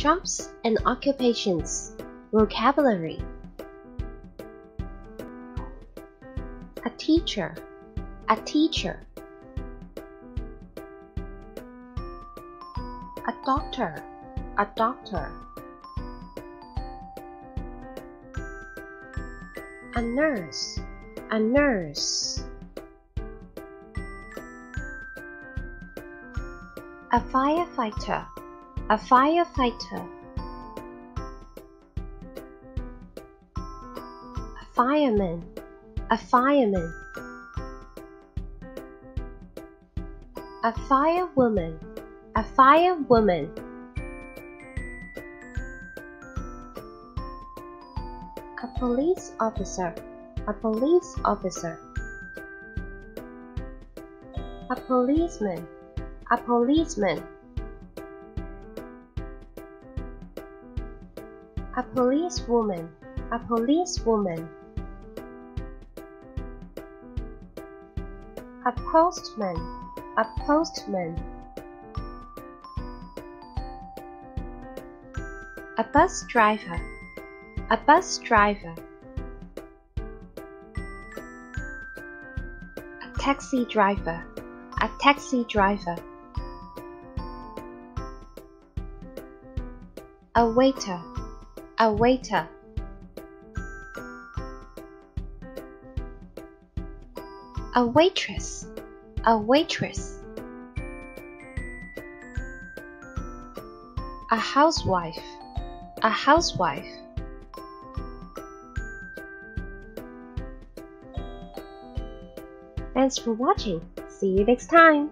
Jobs and occupations. Vocabulary. A teacher. A teacher. A doctor. A doctor. A nurse. A nurse. A firefighter. A firefighter. A fireman. A fireman. A firewoman. A firewoman. A police officer. A police officer. A policeman. A policeman. A policewoman. A policewoman. A postman. A postman. A bus driver. A bus driver. A taxi driver. A taxi driver. A waiter. A waiter. A waitress. A waitress. A housewife. A housewife. Thanks for watching. See you next time.